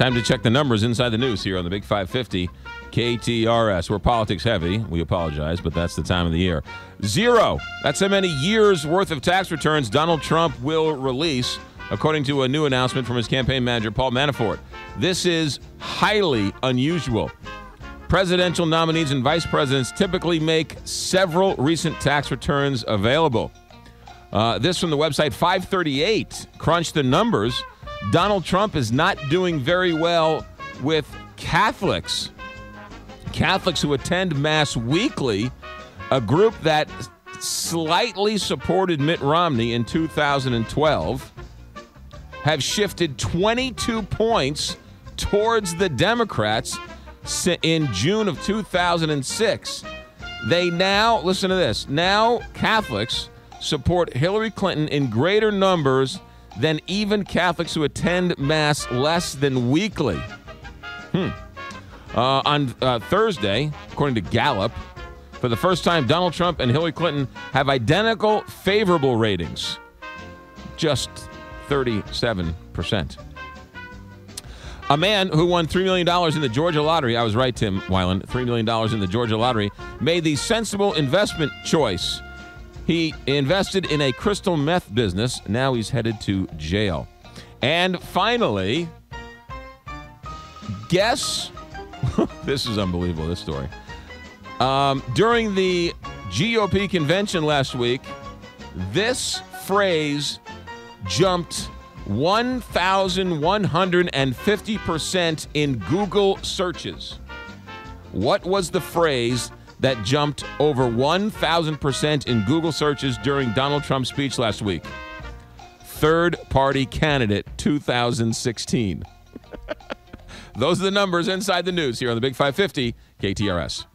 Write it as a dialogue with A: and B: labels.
A: Time to check the numbers inside the news here on the Big 550 KTRS. We're politics heavy. We apologize, but that's the time of the year. Zero. That's how many years worth of tax returns Donald Trump will release, according to a new announcement from his campaign manager, Paul Manafort. This is highly unusual. Presidential nominees and vice presidents typically make several recent tax returns available. Uh, this from the website 538 crunched the numbers. Donald Trump is not doing very well with Catholics. Catholics who attend Mass weekly, a group that slightly supported Mitt Romney in 2012, have shifted 22 points towards the Democrats in June of 2006. They now, listen to this, now Catholics support Hillary Clinton in greater numbers than even Catholics who attend Mass less than weekly. Hmm. Uh, on uh, Thursday, according to Gallup, for the first time, Donald Trump and Hillary Clinton have identical favorable ratings. Just 37%. A man who won $3 million in the Georgia lottery, I was right, Tim Weiland, $3 million in the Georgia lottery, made the sensible investment choice. He invested in a crystal meth business. Now he's headed to jail. And finally, guess this is unbelievable, this story. Um, during the GOP convention last week, this phrase jumped 1,150% in Google searches. What was the phrase that jumped over 1,000% in Google searches during Donald Trump's speech last week? Third party candidate 2016. Those are the numbers inside the news here on the Big 550 KTRS.